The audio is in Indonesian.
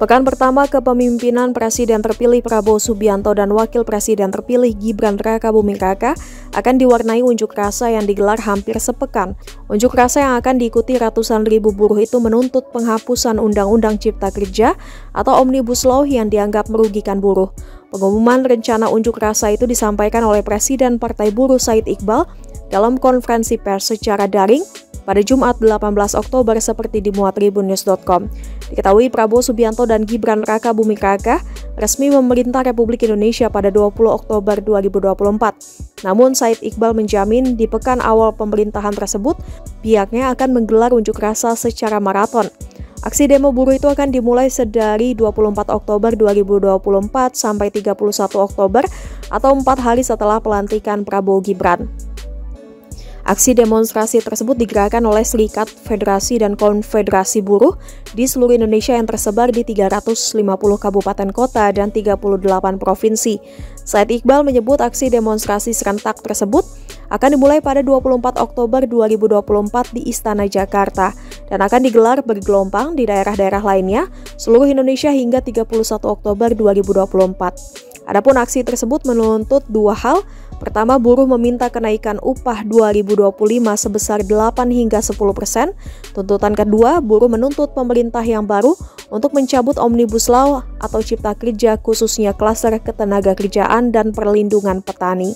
Pekan pertama kepemimpinan Presiden terpilih Prabowo Subianto dan Wakil Presiden terpilih Gibran Raka Buming Raka akan diwarnai unjuk rasa yang digelar hampir sepekan. Unjuk rasa yang akan diikuti ratusan ribu buruh itu menuntut penghapusan Undang-Undang Cipta Kerja atau Omnibus Law yang dianggap merugikan buruh. Pengumuman rencana unjuk rasa itu disampaikan oleh Presiden Partai Buruh Said Iqbal dalam konferensi pers secara daring pada Jumat 18 Oktober seperti dimuat tribunnews.com. Diketahui Prabowo Subianto dan Gibran Raka Buming Raka resmi memerintah Republik Indonesia pada 20 Oktober 2024. Namun Said Iqbal menjamin di pekan awal pemerintahan tersebut pihaknya akan menggelar unjuk rasa secara maraton. Aksi demo buruh itu akan dimulai sedari 24 Oktober 2024 sampai 31 Oktober atau empat hari setelah pelantikan Prabowo Gibran. Aksi demonstrasi tersebut digerakkan oleh Serikat Federasi dan Konfederasi Buruh di seluruh Indonesia yang tersebar di 350 kabupaten kota dan 38 provinsi. Said Iqbal menyebut aksi demonstrasi serentak tersebut akan dimulai pada 24 Oktober 2024 di Istana Jakarta dan akan digelar bergelombang di daerah-daerah lainnya seluruh Indonesia hingga 31 Oktober 2024. Adapun aksi tersebut menuntut dua hal, Pertama, buruh meminta kenaikan upah 2025 sebesar 8 hingga 10 persen. Tuntutan kedua, buruh menuntut pemerintah yang baru untuk mencabut Omnibus Law atau Cipta Kerja khususnya klaster ketenaga kerjaan dan perlindungan petani.